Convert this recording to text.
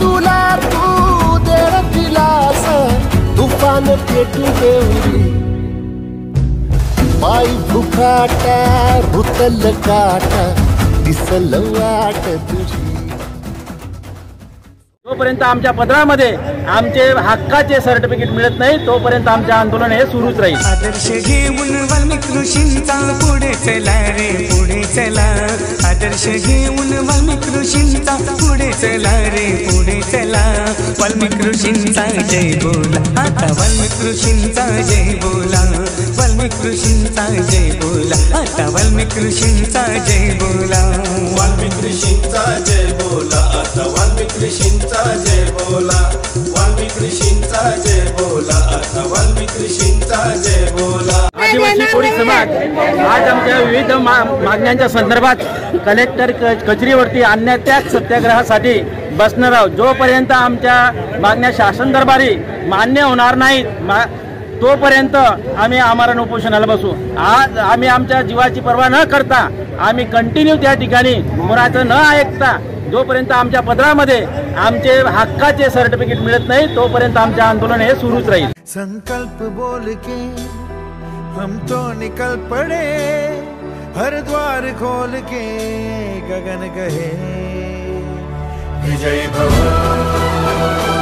तुला तू देर दिलास. तुफान पेटू देवरी पाय भुकाटा रुतल काटा दिसल वाट तुझी. जोपर्यंत आमच्या पदरामध्ये आमचे हक्काचे सर्टिफिकेट मिळत नाही तोपर्यंत आमचे आंदोलन हे सुरूच राहील. आदर्श घेऊन वाल्मिक ऋषींचा पुढे चला रे पुढे चला. आदर्श घेऊन वाल्मिक ऋषींचा पुढे चला रे पुढे चला. वाल्मिक ऋषींचा जय बोला. आता वाल्मिक ऋषींचा जय बोला. वाल्मिक ऋषींचा जय बोला. आता वाल्मिक ऋषींचा जय बोला. वाल्मिक ऋषींचा जय बोला. आता वाल्मिक ऋषींचा जय बोला. वाल्मिक ऋषींचा जय बोला. आता वाल्मिक ऋषींचा जय बोला. आदिवासी कोळी समाज आज आमच्या विविध मा- मागण्यांच्या संदर्भात कलेक्टर कचेरीवरती अन्नत्याग सत्याग्रहासाठी बसणार आहोत. जोपर्यंत आमच्या मागण्या शासन दरबारी मान्य होणार नाहीत मा- तोपर्यंत आम्ही आमरण उपोषणाला बसू. आज आम्ही आमच्या जीवाची पर्वा न करता आम्ही कंटिन्यू त्या ठिकाणी मुराचं न ऐकता जोपर्यंत आमच्या पदरामध्ये आमचे हक्काचे सर्टिफिकेट मिळत नाही तोपर्यंत आमचे आंदोलन हे सुरूच राहील. संकल्प बोल के हम तो निकल पड़े हर द्वार खोल के गगन कहे विजय भव।